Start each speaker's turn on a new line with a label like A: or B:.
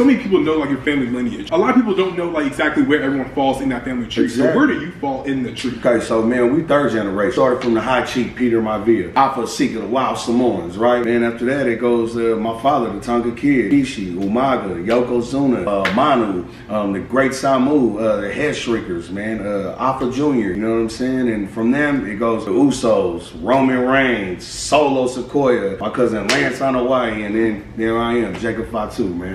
A: So many people know like your family lineage. A lot of people don't know like exactly where everyone falls in that family tree.
B: Exactly.
A: So where do you fall in the tree?
B: Okay, so man, we third generation. Started from the high chief Peter Maivia, Afa Sika, the Wild Samoans, right? And after that, it goes uh, my father, the Tonga Kid, Ishi, Umaga, Yokozuna, uh, Manu, um, the Great Samu, uh, the Head Shrinkers, man, uh, Afa Junior. You know what I'm saying? And from them, it goes to Usos, Roman Reigns, Solo Sikoa, my cousin Lance Anoa'i, and then there I am, Jacob Fatu, man.